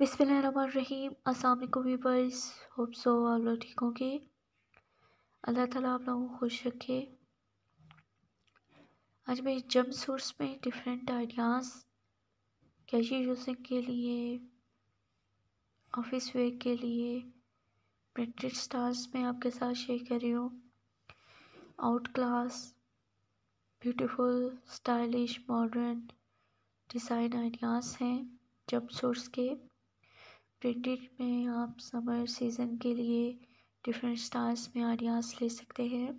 बिस्मिल्लाहिर्रहमानिर्रहीम। अस्सलाम वालेकुम वीवर्स होप सो आप लोग ठीक होंगे। अल्लाह ताला आप लोगों को खुश रखे। आज मैं जम सूट्स में डिफरेंट आइडियाज़ कैशी यूजिंग के लिए ऑफ़िस वेयर के लिए प्रिंटेड स्टार्स में आपके साथ शेयर कर रही हूँ। Out class beautiful stylish modern design ideas हैं जम सोर्स के। प्रिंटेड में आप समर सीज़न के लिए डिफरेंट स्टाइल्स में आइडियाज़ ले सकते हैं।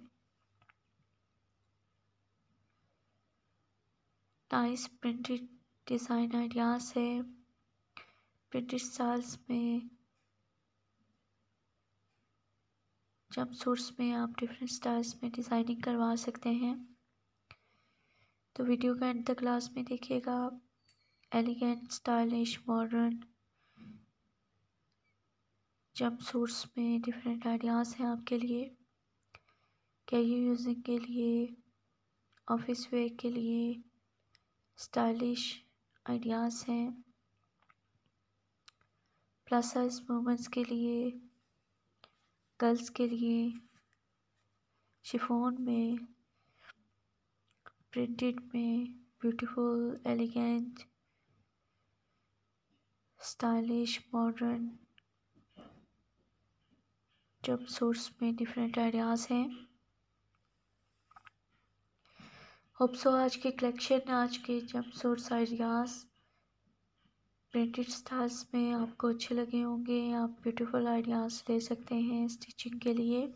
नाइस प्रिंटेड डिज़ाइन आइडियाज़ है। प्रिंटेड स्टाइल्स में जब सूट्स में आप डिफरेंट स्टाइल्स में डिज़ाइनिंग करवा सकते हैं। तो वीडियो का एंड तक क्लास में देखिएगा। Elegant stylish modern jumpsuits में डिफरेंट आइडियाज़ हैं आपके लिए। कैरी यूजिंग के लिए ऑफ़िस वेयर के लिए स्टाइलिश आइडियाज़ हैं। प्लस साइज़ वूमेंस के लिए गर्ल्स के लिए शिफोन में प्रिंटेड में beautiful elegant stylish modern jumpsuits में डिफरेंट आइडियाज़ हैं। होप्सो आज के कलेक्शन आज के जब सोर्स आइडियाज़ प्रिंटेड स्टार्स में आपको अच्छे लगे होंगे, आप ब्यूटीफुल आइडियाज़ ले सकते हैं स्टिचिंग के लिए।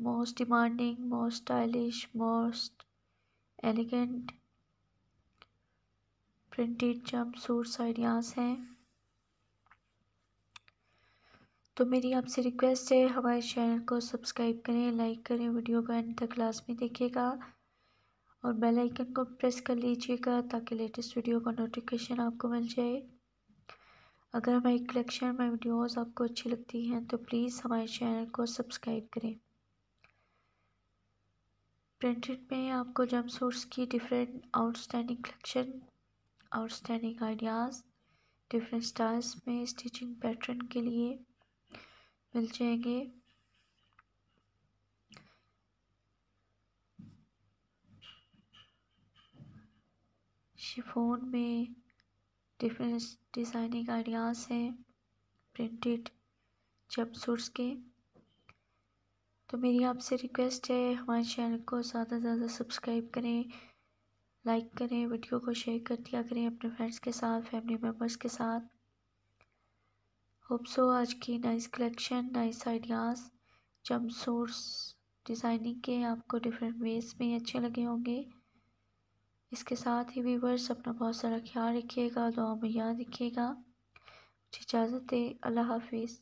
Most demanding most stylish most elegant printed jumpsuits ideas हैं। तो मेरी आपसे रिक्वेस्ट है, हमारे चैनल को सब्सक्राइब करें, लाइक करें, वीडियो को एंड तक क्लास में देखिएगा और बेल आइकन को प्रेस कर लीजिएगा ताकि लेटेस्ट वीडियो का नोटिफिकेशन आपको मिल जाए। अगर हमारी कलेक्शन में वीडियोस आपको अच्छी लगती हैं तो प्लीज़ हमारे चैनल को सब्सक्राइब करें। प्रिंटेड में आपको जम सोर्स की different outstanding collection, outstanding ideas, different styles में स्टिचिंग पैटर्न के लिए मिल जाएँगे। शिफोन में डिफरेंट डिज़ाइनिंग आइडियाज़ हैं प्रिंटेड जब सूट्स के। तो मेरी आपसे रिक्वेस्ट है, हमारे चैनल को ज़्यादा से ज़्यादा सब्सक्राइब करें लाइक करें वीडियो को शेयर कर दिया करें अपने फ्रेंड्स के साथ फैमिली मेंबर्स के साथ। होप सो आज की nice collection nice ideas jumpsuits designing के आपको डिफरेंट वेज में अच्छे लगे होंगे। इसके साथ ही व्यूवर्स अपना बहुत सारा ख्याल रखिएगा दुआ में याद रखिएगा। इजाज़त है अल्लाह हाफिज़।